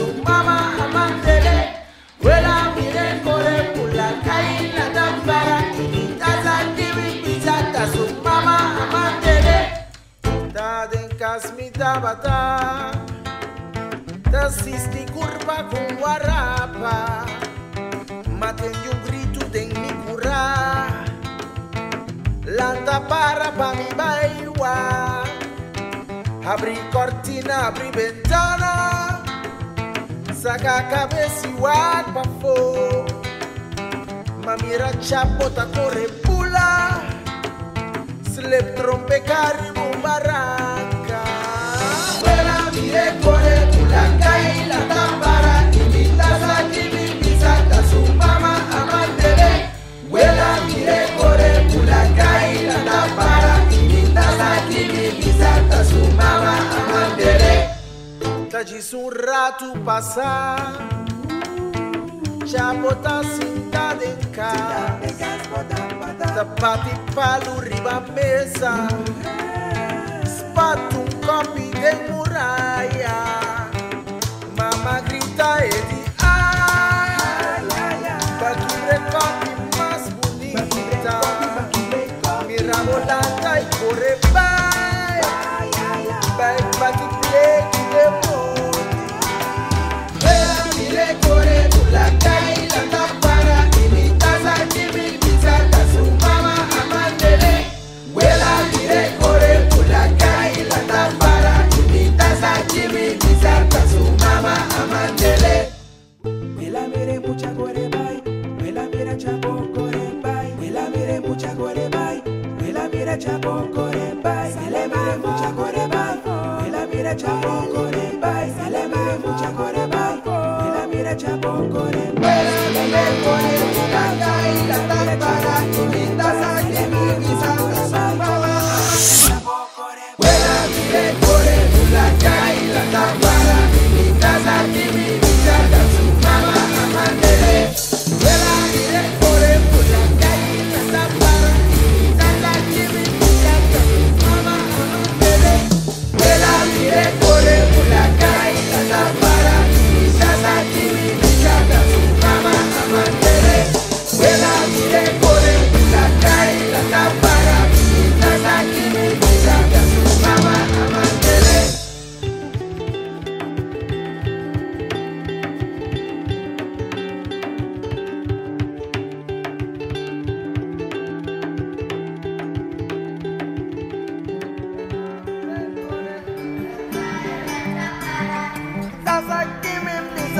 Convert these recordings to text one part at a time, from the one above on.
Su mamá, amante, huele a mi rencore por la caída tan para que mi casa te ve y te amante, contad en casmita batá. Te asiste curva con guarrapa. Mate un grito de mi curra. Lanta para mi bailua. abri cortina, abri ventana. Saca a cabeça o ar pra fora Mamira chapota corre pula. Slip trompe caribou barranca diz um rato passar Chapota sentada em casa. Tapati palo riba mesa. Spato um copo de muralha. Mama grita e diz ai Bature copo mais bonita. Mirabolanta e mire chapo gore bai, wela mire mucha gore bai, wela mire chapo gore bai, wela mire mucha gore bai, wela mire chapo gore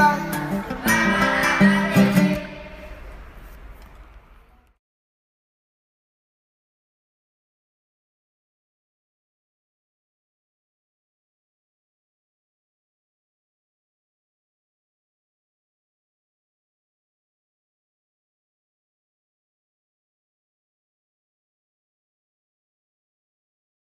딱